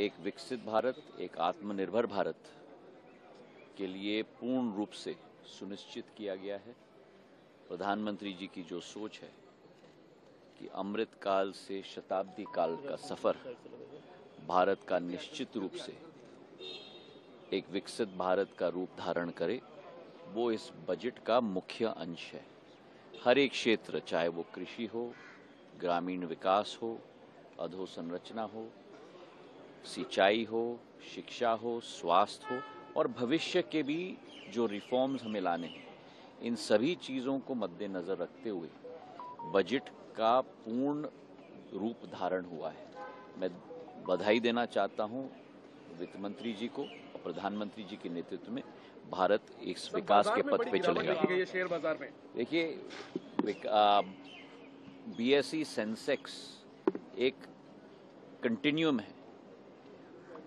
एक विकसित भारत, एक आत्मनिर्भर भारत के लिए पूर्ण रूप से सुनिश्चित किया गया है। प्रधानमंत्री जी की जो सोच है कि अमृत काल से शताब्दी काल का सफ़र भारत का निश्चित रूप से एक विकसित भारत का रूप धारण करे, वो इस बजट का मुख्य अंश है। हर एक क्षेत्र, चाहे वो कृषि हो, ग्रामीण विकास हो, अधोसंरचना हो सिंचाई हो शिक्षा हो स्वास्थ्य हो और भविष्य के भी जो रिफॉर्म्स हमें लाने हैं इन सभी चीज़ों को मद्देनज़र रखते हुए बजट का पूर्ण रूप धारण हुआ है। मैं बधाई देना चाहता हूँ वित्त मंत्री जी को और प्रधानमंत्री जी के नेतृत्व में भारत इस विकास के पथ पे चलेगा। शेयर बाज़ार में। देखिए बीएसई सेंसेक्स एक कंटिन्यूम है।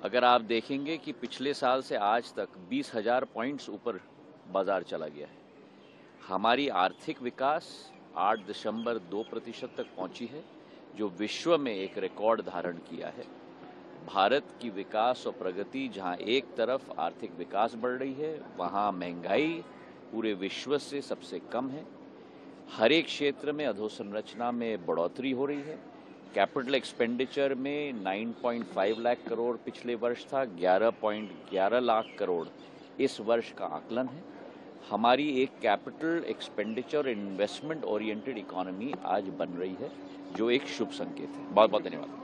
अगर आप देखेंगे कि पिछले साल से आज तक बीस हज़ार पॉइंट्स ऊपर बाज़ार चला गया है। हमारी आर्थिक विकास आठ दशम्बर दो प्रतिशत तक पहुँची है, जो विश्व में एक रिकॉर्ड धारण किया है। भारत की विकास और प्रगति जहाँ एक तरफ़ आर्थिक विकास बढ़ रही है, वहाँ महँगाई पूरे विश्व से सबसे कम है। हर एक क्षेत्र में अधोसंरचना में बढ़ोतरी हो रही है। कैपिटल एक्सपेंडिचर में 9.5 लाख करोड़ पिछले वर्ष था 11.11 लाख करोड़ इस वर्ष का आकलन है। हमारी एक capital expenditure investment oriented economy आज बन रही है, जो एक शुभ संकेत है। बहुत बहुत धन्यवाद।